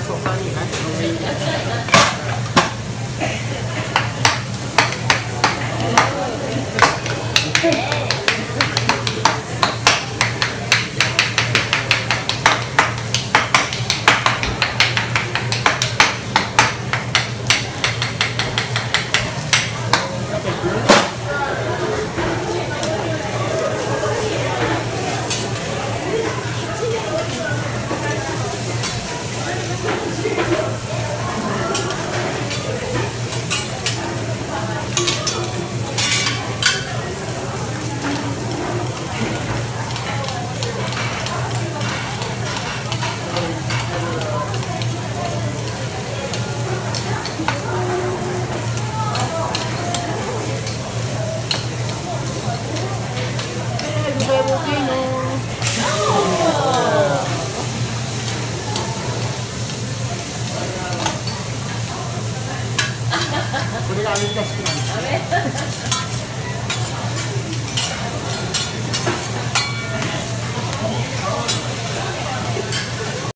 做翻 honey, I. これが難しくなんです